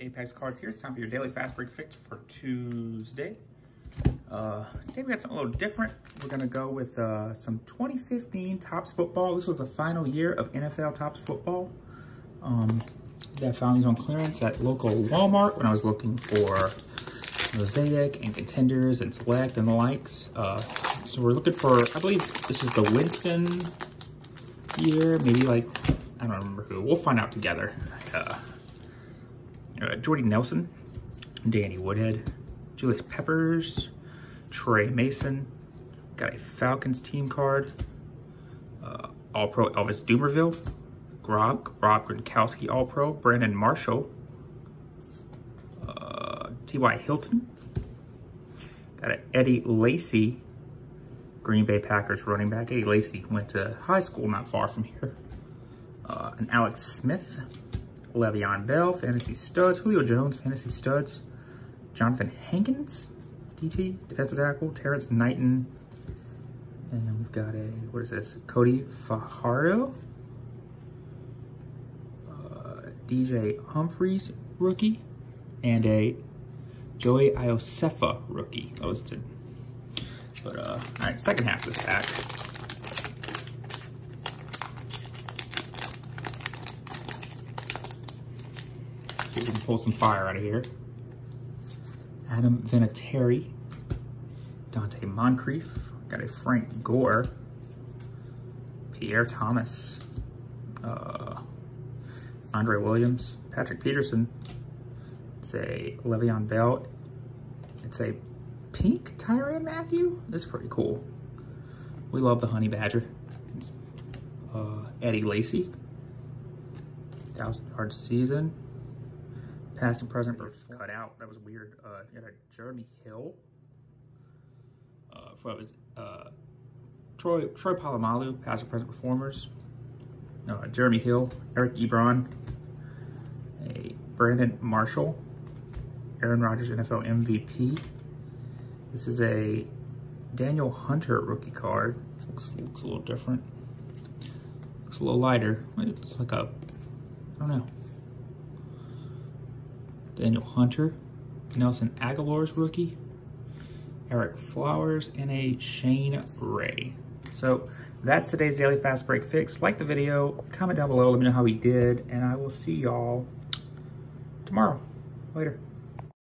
Apex cards here. It's time for your daily fast break fix for Tuesday. Uh, today we got something a little different. We're gonna go with uh, some 2015 Topps football. This was the final year of NFL Topps football. Um, I found these on clearance at local Walmart when I was looking for Mosaic and Contenders and Select and the likes. Uh, so we're looking for, I believe this is the Winston year, maybe like, I don't remember who. We'll find out together. Uh, uh, Jordy Nelson, Danny Woodhead, Julius Peppers, Tre Mason, got a Falcons team card, uh, All-Pro Elvis Dumervil, Gronk, Rob Gronkowski All-Pro, Brandon Marshall, uh, T.Y. Hilton, got an Eddie Lacy, Green Bay Packers running back. Eddie Lacy went to high school not far from here. Uh, an Alex Smith, Le'Veon Bell, Fantasy Studs, Julio Jones, Fantasy Studs, Jonathan Hankins, DT, defensive tackle, Terrance Knighton, and we've got a, what is this, Cody Fajardo, uh, DJ Humphries rookie, and a Joey Iosefa rookie. That was. But, uh, all right, second half of this pack. See if we can pull some fire out of here. Adam Vinatieri, Donte Moncrief, got a Frank Gore, Pierre Thomas, uh, Andre Williams, Patrick Peterson, it's a Le'Veon Bell, it's a pink Tyrann Mathieu. That's pretty cool. We love the Honey Badger. Uh, Eddie Lacy, thousand yard season. Past and present cut out. That was weird. Uh, had a Jeremy Hill. Uh, for was uh, Troy Troy Polamalu, past and present performers. Uh, Jeremy Hill, Eric Ebron, a Brandon Marshall, Aaron Rodgers NFL MVP. This is a Danielle Hunter rookie card. Looks looks a little different. Looks a little lighter. It's like a I don't know. Danielle Hunter, Nelson Agholor's rookie, Ereck Flowers, and a Shane Ray. So that's today's Daily Fast Break Fix. Like the video, comment down below, let me know how we did, and I will see y'all tomorrow. Later.